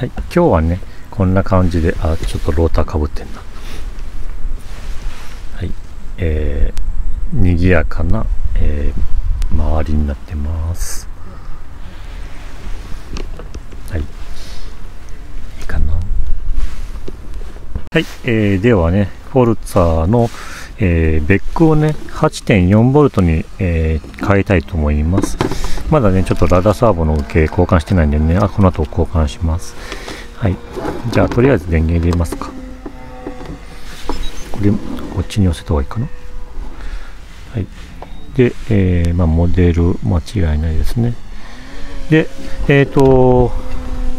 はい、今日はね、こんな感じで、あ、ちょっとローターかぶってんな。はい、えー、賑やかな、えー、周りになってます。はい。いいかな。はい、えー、ではね、フォルツァの、えー、ベックをね、8.4V に、えー変えたいと思います。まだね、ちょっとラダーサーボの受け交換してないんでね、あ、この後交換します。はい。じゃあ、とりあえず電源入れますか。これ、こっちに寄せた方がいいかな。はい。で、えー、まあ、モデル間違いないですね。で、えっ、と、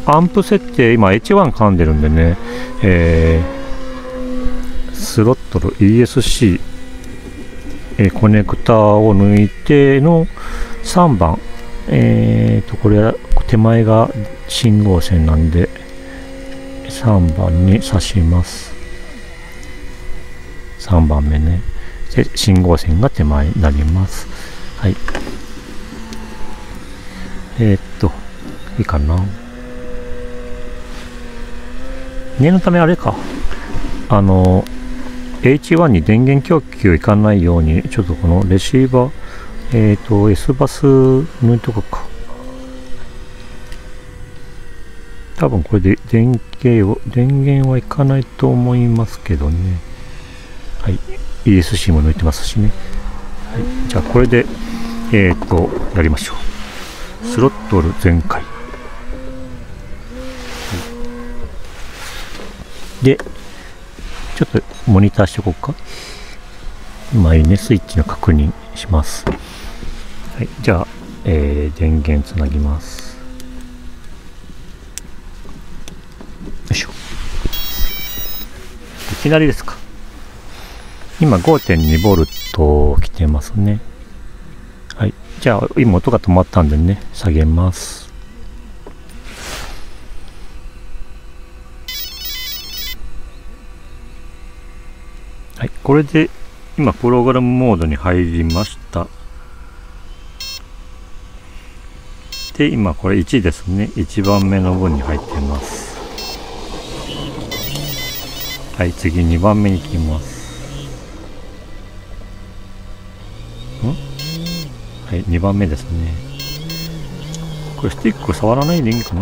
アンプ設定、今 H1 噛んでるんでね、えー、スロットル ESC、えーコネクターを抜いての3番、えー、とこれは手前が信号線なんで3番に刺します。3番目ね。で信号線が手前になります。はい。えー、っといいかな。念のためあれか。あの H1 に電源供給いかないようにちょっとこのレシーバーえっ、と S バス抜いとくか。多分これで電源を電源はいかないと思いますけどね。はい。ESC も抜いてますしね、はい、じゃあこれでえっ、とやりましょう。スロットル全開。でちょっとモニターしておこうか。今いいねスイッチの確認します。はいじゃあ、えー電源つなぎます。よいしょ。いきなりですか。今 5.2V 来てますね。はいじゃあ今音が止まったんでね下げます。はい、これで今プログラムモードに入りました。で、今これ1ですね。1番目の分に入っています。はい、次2番目に行きます。ん？はい、2番目ですね。これスティック触らないでいいかな？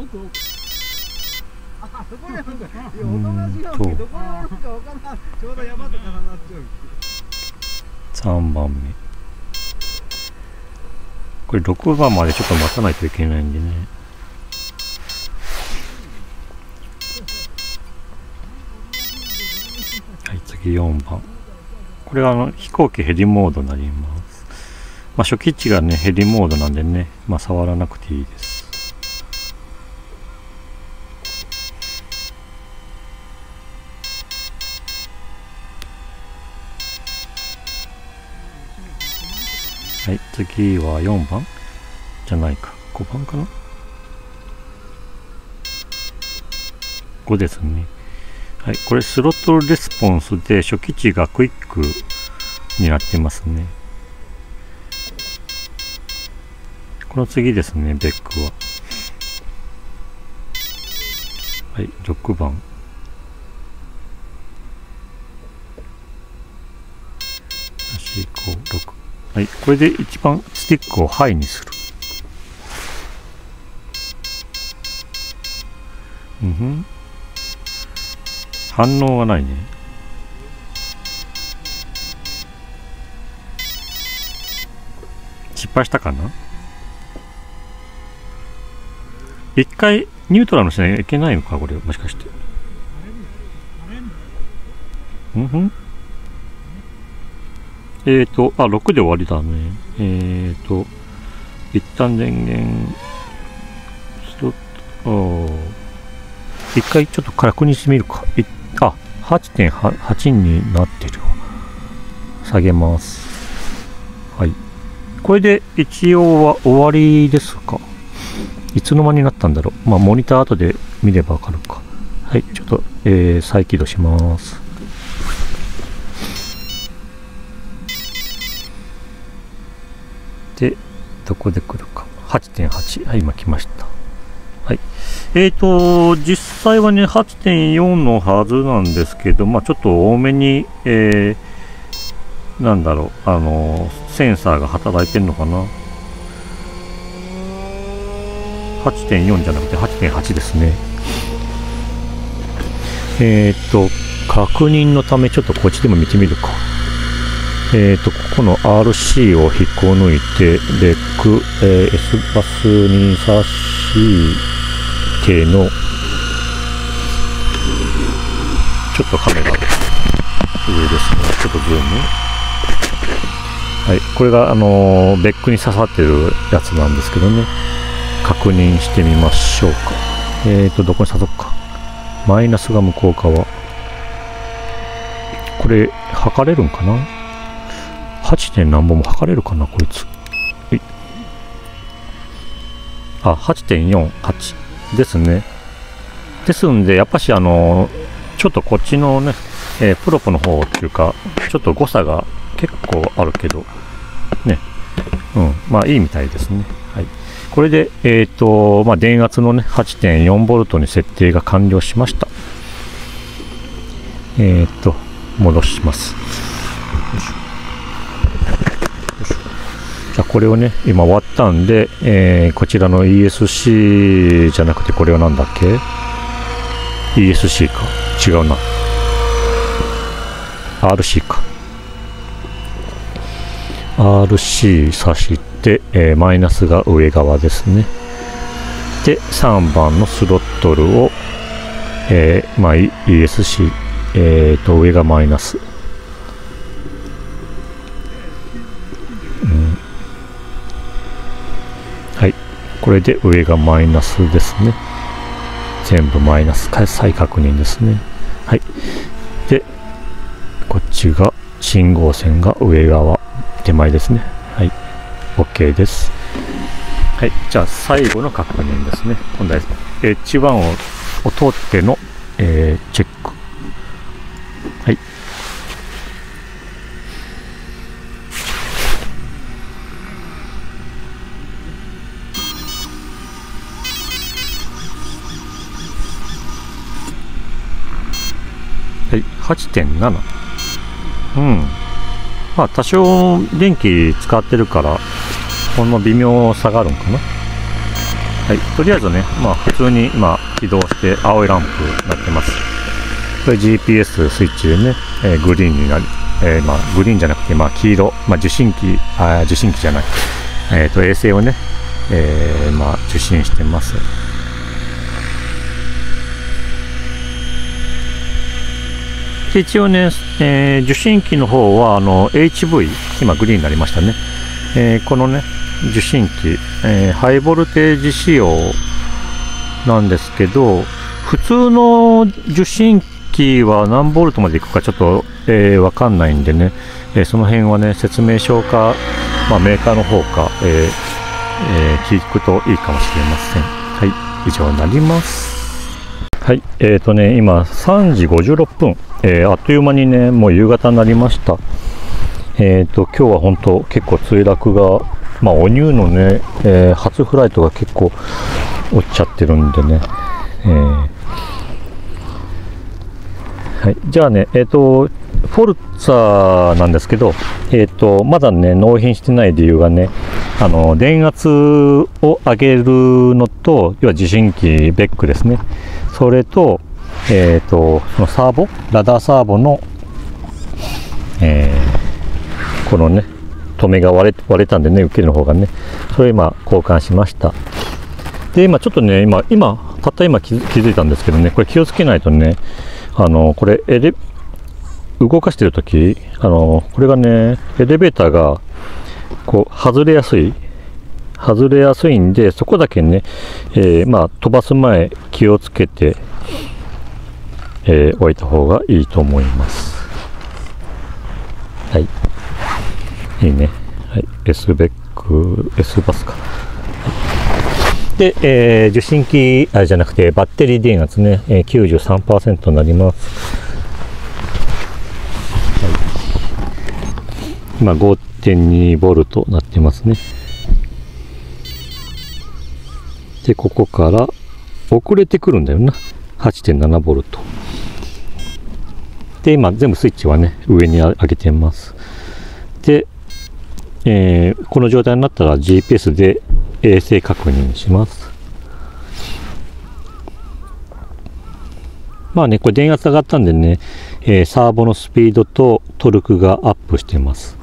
奥奥3番目。これ6番までちょっと待たないといけないんでね。はい次4番。これはあの飛行機ヘリモードになります。まあ初期値がねヘリモードなんでねまあ触らなくていいです。次は4番？じゃないか。5番かな ?5 ですね。はい、これスロットルレスポンスで初期値がクイックになってますね。この次ですね、ベックは。はい、6番。4、5、はい、これで一番スティックをハイにする。うんふん。反応がないね。失敗したかな？一回ニュートラルしないといけないのかこれもしかして。うんふん。えーと、あ、6で終わりだね。えーと、一旦電源、スロット、お一回ちょっと確認してみるか。いあ、8.8になってる。下げます。はい。これで一応は終わりですか。いつの間になったんだろう。まあ、モニター後で見ればわかるか。はい、ちょっと、えー再起動します。で、どこで来るか。8.8。はい、今来ました。はい。えーと、実際はね、8.4のはずなんですけど、まあちょっと多めに、えー、なんだろう、あの、センサーが働いてるのかな。8.4じゃなくて8.8ですね。えっ、と、確認のためちょっとこっちでも見てみるか。えっ、と、ここの RC を引っこ抜いて、ベック、えー S バスに差しての、ちょっとカメラ上ですね。ちょっとズーム。はい、これが、あのーベックに刺さってるやつなんですけどね。確認してみましょうか。えっ、と、どこに刺そうか。マイナスが向こう側。これ、測れるんかな？?8. 点何本も測れるかなこいつ。はいあ、8.48ですね。ですんで、やっぱしあの、ちょっとこっちのね、えープロポの方っていうか、ちょっと誤差が結構あるけど、ね、うん、まあいいみたいですね。はい。これで、えっ、と、まあ電圧のね、8.4ボルトに設定が完了しました。えっ、と、戻しますよいしょ。これをね、今終わったんで、えーこちらの ESC じゃなくてこれは何だっけ ?ESC か。違うな。RC か。RC 挿して、えーマイナスが上側ですね。で、3番のスロットルを、えーまあ、ESC、えーと、上がマイナス。これで上がマイナスですね。全部マイナス。再確認ですね。はい。で、こっちが信号線が上側、手前ですね。はい。OK です。はい。じゃあ最後の確認ですね。今度は H1 をを通っての、えーチェック。8.7。うん。まあ、多少電気使ってるから、ほんの微妙下がるんかな。はい、とりあえずね、まあ、普通に今、起動して青いランプになってます。これ GPS スイッチでね、えーグリーンになり、えーまあ、グリーンじゃなくて、まあ、黄色、まあ、受信機、あ受信機じゃない、えっ、と、衛星をね、えーまあ、受信してます。一応ね、えー受信機の方はあの HV、今グリーンになりましたね。えーこのね、受信機、えーハイボルテージ仕様なんですけど、普通の受信機は何ボルトまでいくかちょっと、えわかんないんでね、えその辺はね、説明書か、まあ、メーカーの方か、えーえ聞くといいかもしれません。はい、以上になります。はい、えーとね、今3時56分、えーあっという間にね、もう夕方になりました。えーと、今日は本当結構墜落が、まあ、お乳のね、えー初フライトが結構落ちちゃってるんでね、えーはい、じゃあね、えっ、と、フォルツァなんですけど、えっ、と、まだね、納品してない理由がね、あの、電圧を上げるのと、要は受信機、ベックですね。それと、えっ、と、そのサーボ、ラダーサーボの、えーこのね、止めが割れ割れたんでね、受けるの方がね、それ今交換しました。で、今ちょっとね、今、今、たった今気づ気づいたんですけどね、これ気をつけないとね、あの、これエレ、動かしてるとき、あの、これがね、エレベーターが、こう、外れやすい。外れやすいんで、そこだけね、えーまあ、飛ばす前、気をつけて、えー置いた方がいいと思います。はい。いいね。はい。S ベック、S バスか。で、えー受信機、あれじゃなくて、バッテリー電圧ね、えー、93%になります。はい、今、5.2ボルトなってますね。で、ここから遅れてくるんだよな。8.7ボルト。で、今全部スイッチはね、上に上げてます。で、えーこの状態になったら GPS で衛星確認します。まあね、これ電圧上がったんでね、えーサーボのスピードとトルクがアップしてます。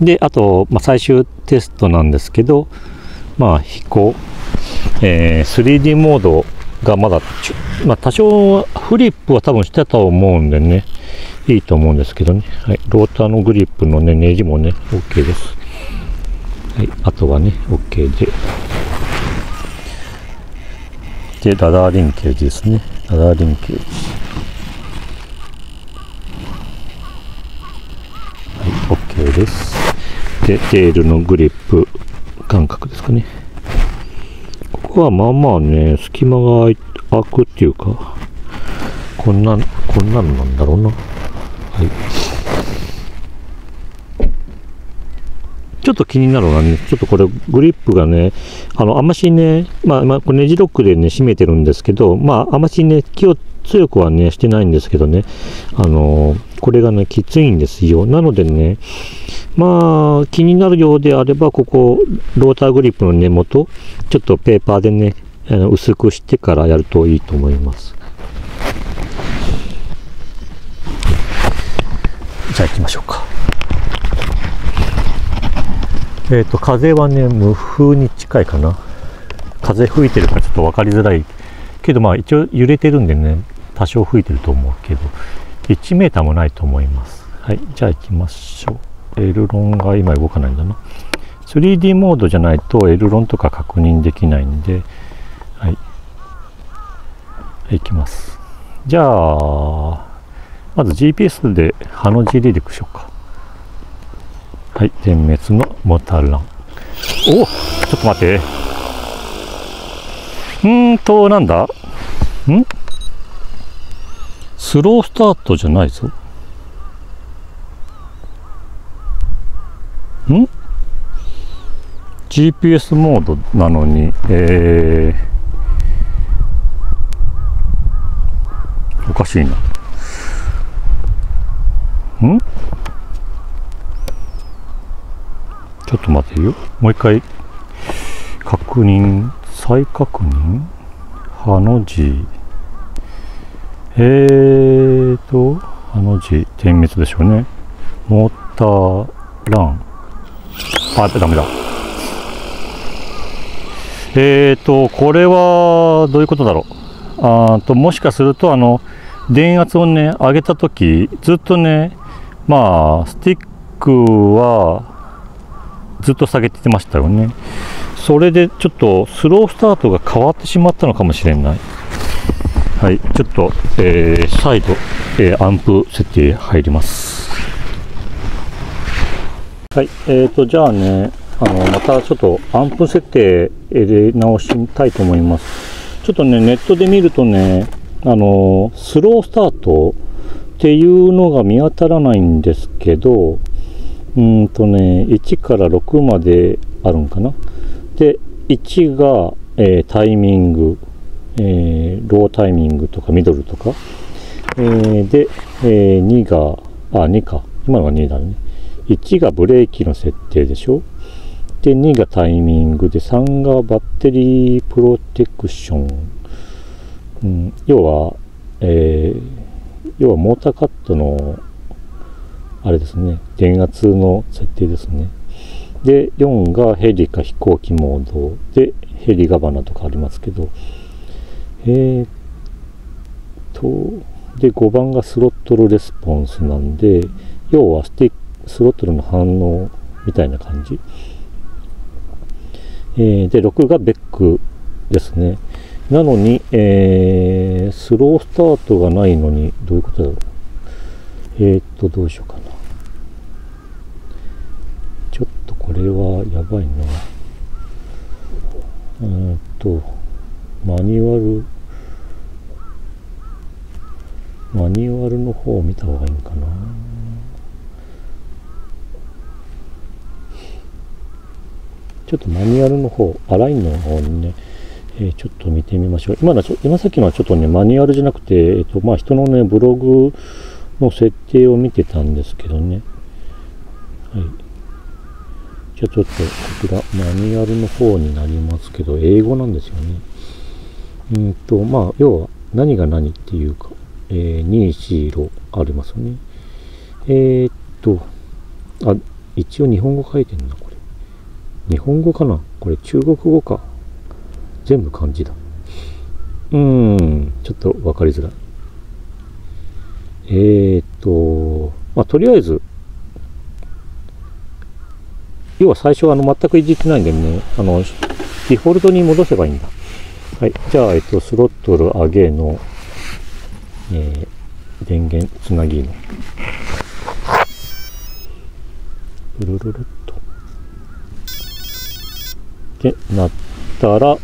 で、あと、まあ、最終テストなんですけど、まあ、飛行、えー 3D モードがまだ、まあ、多少フリップは多分してたと思うんでね、いいと思うんですけどね。はい、ローターのグリップのね、ネジもね、OK です。はい、あとはね、OK で。で、ラダーリンケージですね。ラダーリンケージ。はい、OK です。で、テールのグリップ感覚ですかね。ここはまあまあね、隙間が開くっていうか、こんな、こんなのなんだろうな。はい。ちょっと気になるのはね、ちょっとこれグリップがね、あの、あんましね、まあ、まあ、これネジロックでね、締めてるんですけど、まあ、あんましね、気を強くはね、してないんですけどね、あのこれがね、きついんですよ。なのでね、まあ、気になるようであれば、ここ、ローターグリップの根元、ちょっとペーパーでね、薄くしてからやるといいと思います。じゃあ行きましょうか。えっ、と、風はね、無風に近いかな。風吹いてるからちょっと分かりづらい。けどまあ一応揺れてるんでね、多少吹いてると思うけど、1メーターもないと思います。はい、じゃあ行きましょう。エルロンが今動かないんだな。3D モードじゃないとエルロンとか確認できないんで、はい。はい、行きます。じゃあ、まず GPS でハの字離陸しようか。はい、点滅のモーターラン。おちょっと待って。うーんと、なんだ？ん？スロースタートじゃないぞ。ん ?GPS モードなのに、えー、おかしいな。ん？ちょっと待てよ。もう一回、確認、再確認？ハの字。えーと、ハの字、点滅でしょうね。モーターラン。あ、ダメだ。えーと、これはどういうことだろう。あーと、もしかすると、あの、電圧をね、上げたとき、ずっとね、まあ、スティックはずっと下げてましたよね。それでちょっとスロースタートが変わってしまったのかもしれない。はい、ちょっと、えー再度、えーアンプ設定入ります。はい、えーと、じゃあね、あの、またちょっとアンプ設定入れ直したいと思います。ちょっとね、ネットで見るとね、あの、スロースタートっていうのが見当たらないんですけど、うんとね、1から6まであるんかな。で、1が、えータイミング、えーロータイミングとかミドルとか、えーで、えー2が、あ、2か。今のが2だね。1がブレーキの設定でしょ。で、2がタイミングで、3がバッテリープロテクション。うん、要は、えー要はモーターカットの、あれですね、電圧の設定ですね。で、4がヘリか飛行機モードで、ヘリガバナとかありますけど、えーっと、で、5番がスロットルレスポンスなんで、要はスティ、スロットルの反応みたいな感じ。えーで、6がベックですね。なのに、えースロースタートがないのに、どういうことだろう。えーっと、どうしようかな。ちょっとこれはやばいな。うーんと、マニュアル、マニュアルの方を見た方がいいんかな。ちょっとマニュアルの方、アラインの方にね、えーちょっと見てみましょう。今の今さっきのはちょっとね、マニュアルじゃなくて、えっ、と、まあ、人のね、ブログの設定を見てたんですけどね。はい。じゃあちょっと、こちら、マニュアルの方になりますけど、英語なんですよね。うんと、まあ、要は、何が何っていうか、えー、2、4、6ありますよね。えー、っと、あ、一応日本語書いてんな、これ。日本語かな？これ中国語か。全部漢字だ。うーん、ちょっとわかりづらい。えー、っと、まあ、とりあえず、要は最初はあの全くいじってないんでね、あの、デフォルトに戻せばいいんだ。はい。じゃあ、えっと、スロットル上げの、えー、電源つなぎの。うるるるっと。で、なったら、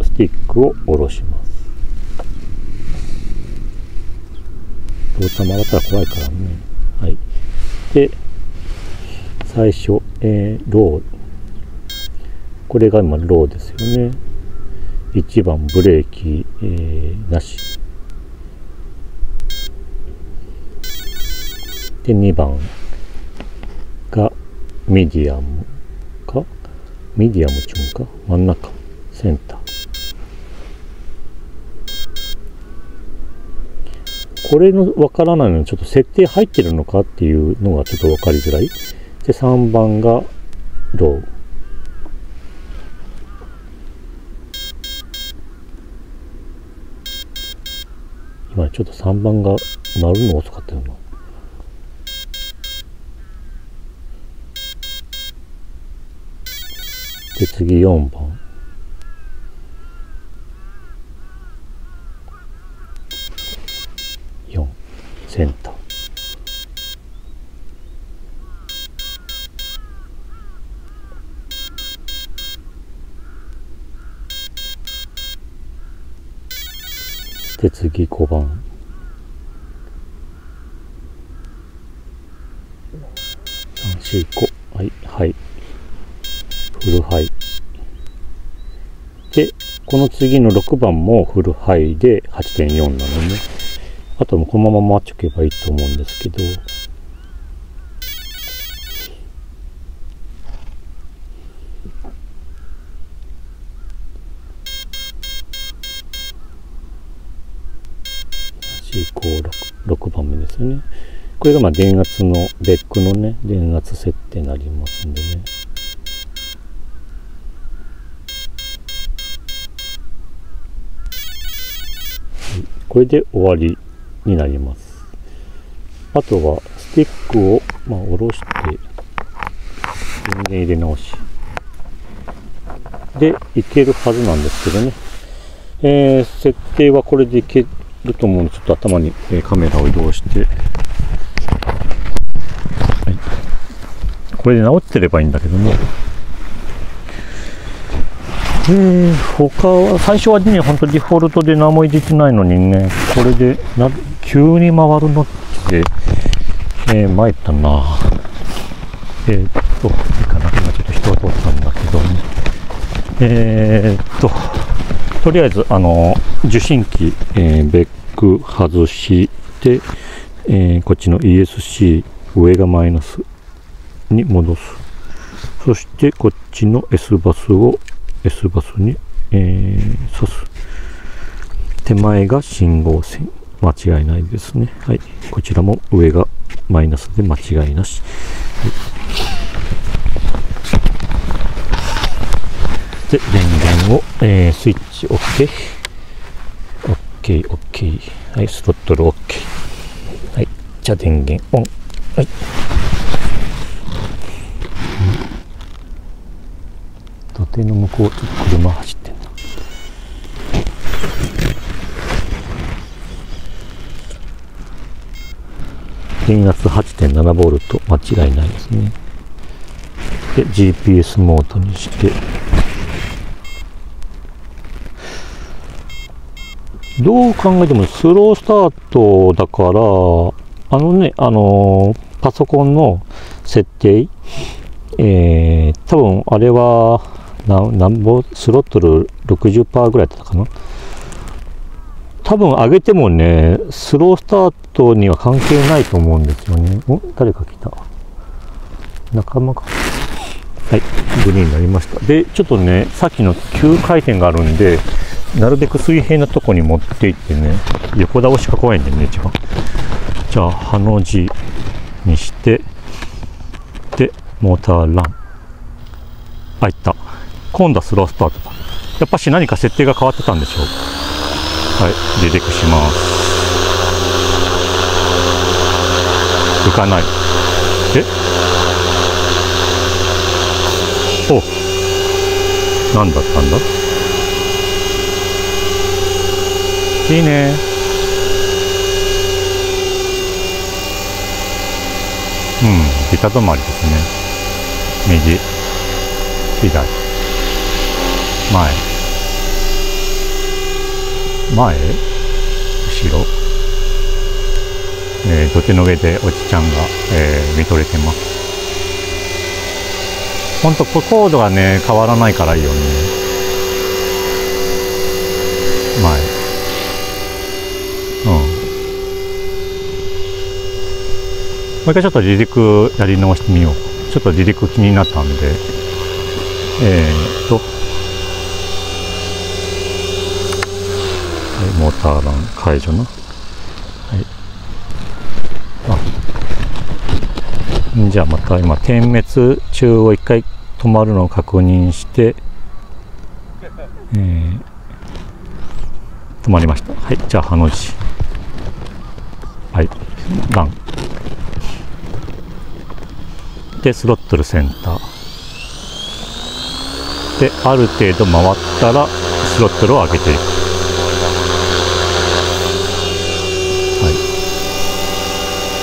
スティックを下ろします。ボタン回ったら怖いからね。はい。で、最初、えー、ロー。これが今ローですよね。1番ブレーキ、えー、なし。で、2番がミディアムか？ミディアムチューンか？真ん中、センター。これのわからないのにちょっと設定入ってるのかっていうのがちょっとわかりづらい。で、3番がロー。今ちょっと3番が鳴るの遅かったよな。で、次4番。4センターで次5番。3 4 5はいはい。フルハイ。でこの次の6番もフルハイで8.4なのね。あともこのまま回っちょけばいいと思うんですけど。これがまあ電圧のベックのね電圧設定になりますんでね。これで終わりになります。あとはスティックを、まあ、下ろして電源入れ直し。でいけるはずなんですけどね、えー、設定はこれでいけると思うのでちょっと頭に、えカメラを移動して、はい、これで直ってればいいんだけどねえ、他は、最初はね、ほんとデフォルトで何も入れてないのにね、これでな、急に回るのって、えー、参ったな。えー、っと、いいかな、今ちょっと人が通ったんだけどね。えー、っと、とりあえず、あの、受信機、えー、ベック外して、えーこっちの ESC 上がマイナス。に戻す。そして、こっちの S バスを S バスに、えー、刺す。手前が信号線。間違いないですね。はい。こちらも上がマイナスで間違いなし。はい、で、電源を、えー、スイッチ OK。OK、OK。はい、スロットル OK。はい。じゃあ電源オン。はい。土手の向こう、ちょっと車走ってんな。電圧8.7ボルト、間違いないですね。で、GPS モードにして、どう考えてもスロースタートだから、あのね、あのーパソコンの設定えー、多分あれはなんぼスロットル60%ぐらいだったかな？多分上げてもねスロースタートには関係ないと思うんですよね。お誰か来た。仲間か。はいグリーンになりました。でちょっとねさっきの急回転があるんでなるべく水平なとこに持っていってね横倒しが怖いんでね一番。じゃあハの字にしてでモーターラン。あいった。今度はスロースタートやっぱし何か設定が変わってたんでしょうはい。離陸します。浮かない。え？お。何だったんだ？いいね。うん。ビタ止まりですね。右。左。前。前？後ろ？えー、土手の上でおじちゃんが、えー、見とれてます。ほんとコードがね変わらないからいいよね。前。うん。もう一回ちょっと離陸やり直してみよう。ちょっと離陸気になったんで。えー、っとーターラン解除なはい。あ。じゃあまた今点滅中を一回止まるのを確認して、えー、止まりました。はい。じゃあハの字。はい。ラン。でスロットルセンター。である程度回ったらスロットルを上げていく。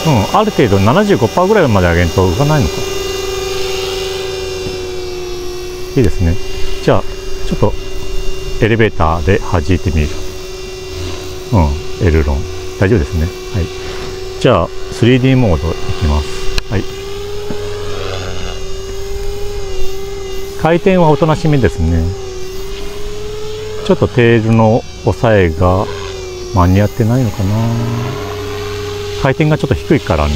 うん。ある程度75%ぐらいまで上げると浮かないのか。いいですね。じゃあちょっとエレベーターで弾いてみる。うん。エルロン。大丈夫ですね。はい。じゃあ 3D モードいきます。はい。回転はおとなしめですね。ちょっとテールの押さえが間に合ってないのかな。回転がちょっと低いからね。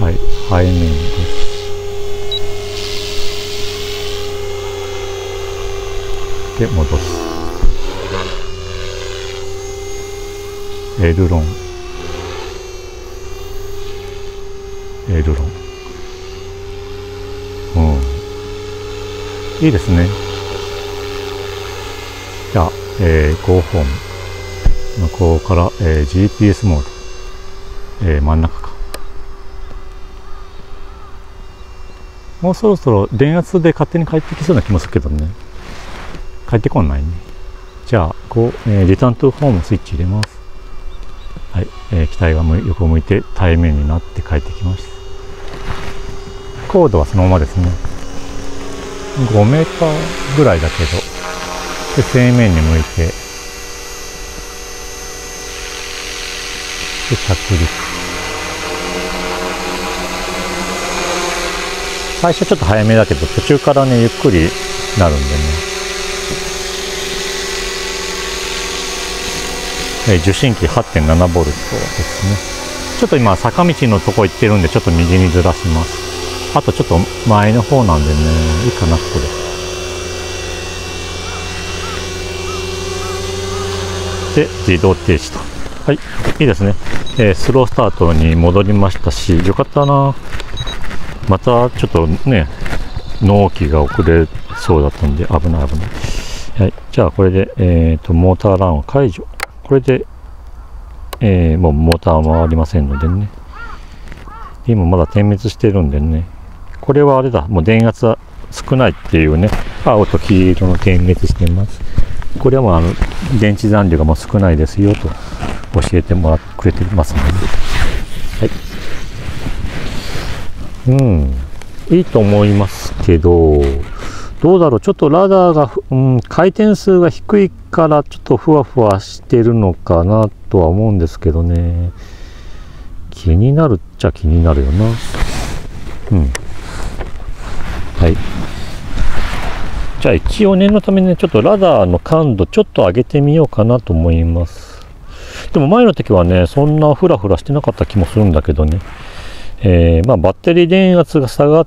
はい背面です。で戻す。エルロン。エルロン。うん。いいですね。じゃあ、えー、5本向こうから、えー、GPS モード、えー、真ん中か。もうそろそろ電圧で勝手に帰ってきそうな気もするけどね。帰ってこないね。じゃあこう、えー、リターントゥホームスイッチ入れます。はい、えー、機体が横向いて対面になって帰ってきます。コードはそのままですね。5メーターぐらいだけど。で正面に向いてで着陸。最初ちょっと早めだけど途中からねゆっくりなるんでね。え受信機 8.7V ですね。ちょっと今坂道のとこ行ってるんでちょっと右にずらします。あとちょっと前の方なんでねいいかなここで自動停止と。はい。いいですね、えー、スロースタートに戻りましたしよかったな。またちょっとね納期が遅れそうだったんで危ない危ない、はい、じゃあこれで、えーと、モーターランを解除。これで、えー、もうモーターは回りませんのでね。今まだ点滅してるんでね。これはあれだ。もう電圧は少ないっていうね。青と黄色の点滅してます。これはもうあの電池残量がもう少ないですよと教えてもらってくれてますので、はい、うん。いいと思いますけどどうだろう？ちょっとラダーが、うん、回転数が低いからちょっとふわふわしてるのかなとは思うんですけどね。気になるっちゃ気になるよな。うん。はいじゃあ一応念のためねちょっとラダーの感度ちょっと上げてみようかなと思います。でも前の時はねそんなフラフラしてなかった気もするんだけどね。えー、まあ、バッテリー電圧が下がっ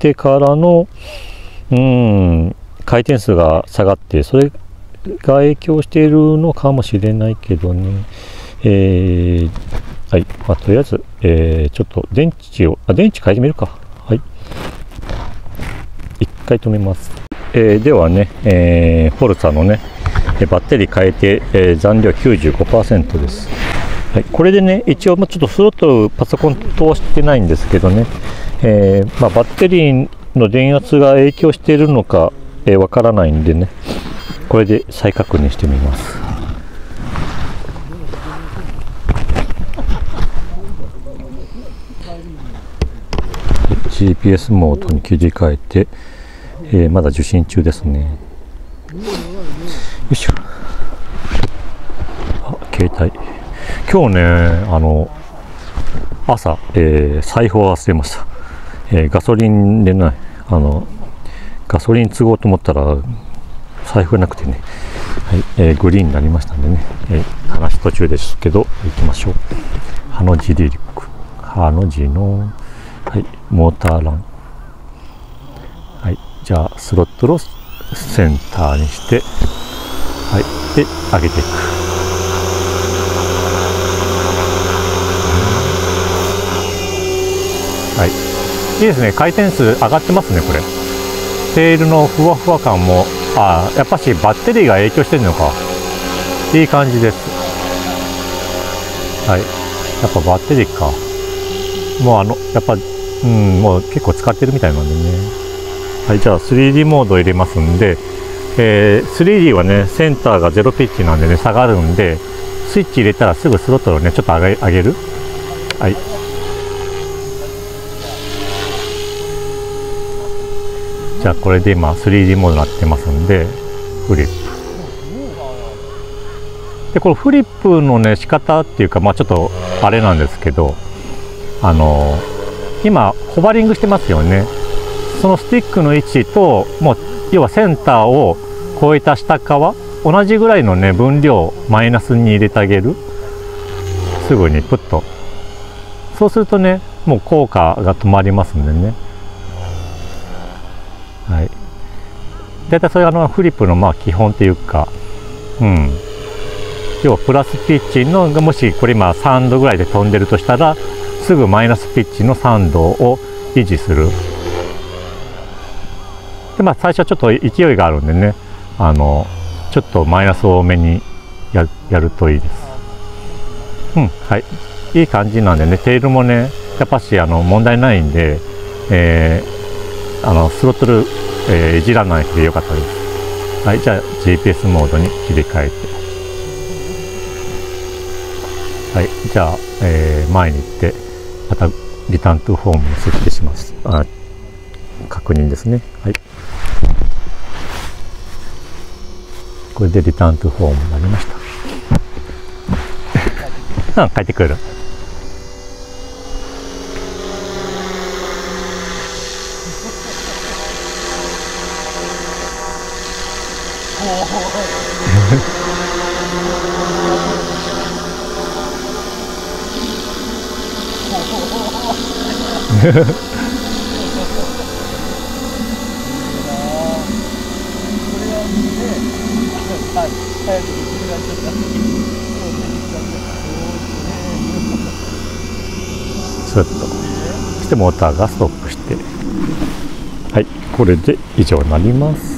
てからのうん回転数が下がってそれが影響しているのかもしれないけどね。えー、はい、まあ、とりあえず、えー、ちょっと電池をあ電池変えてみるか。はい。一回止めます。えー、ではね、えー、フォルツァのね、バッテリー変えて、えー、残量95%です。はい、これでね、一応、ちょっとスロットパソコン通してないんですけどね、えー、まあ、バッテリーの電圧が影響しているのかわ、えー、からないんでね、これで再確認してみます。GPS モードに切り替えて、えー、まだ受信中ですね。よいしょ。あ、携帯。今日ね、あの、朝、えー、財布を忘れました。えー、ガソリンでない、あの、ガソリン継ごうと思ったら、財布なくてね、はい、えー、グリーンになりましたんでね、えー、話途中ですけど、行きましょう。ハの字リリック。ハの字の、はい、モーターラン。じゃあスロットをセンターにしてはい。で上げていく。はい。いいですね。回転数上がってますねこれ。テールのふわふわ感もあやっぱしバッテリーが影響してるのか。いい感じです。はい。やっぱバッテリーか。もうあのやっぱうんもう結構使ってるみたいなんでね。はい、じゃあ 3D モード入れますんで、えー、3D はね、センターが0ピッチなんでね、下がるんで、スイッチ入れたらすぐスロットルをね、ちょっと上げ上げる？はい。じゃあこれで今 3D モードになってますんで、フリップ。で、このフリップのね、仕方っていうか、まあちょっとあれなんですけど、あのー、今、ホバリングしてますよね。そのスティックの位置ともう要はセンターを超えた下側同じぐらいのね分量マイナスに入れてあげる。すぐにプッと。そうするとねもう効果が止まりますんでね。はい。大体それあのフリップのまあ基本っていうかうん。要はプラスピッチのもしこれ今3度ぐらいで飛んでるとしたらすぐマイナスピッチの3度を維持する。でまあ最初はちょっと勢いがあるんでねあのちょっとマイナス多めにややるといいです。うんはい。いい感じなんでねテールもねやっぱしあの問題ないんで、えー、あのスロットル、えー、いじらないでよかったです。はいじゃあ GPS モードに切り替えて。はいじゃあ、えー、前に行ってまたリターントゥホームに設定します。あ確認ですね。はい。これでリターントゥフォームになりました。うん帰ってくる。スッとそして。モーターがストップして。はいこれで以上になります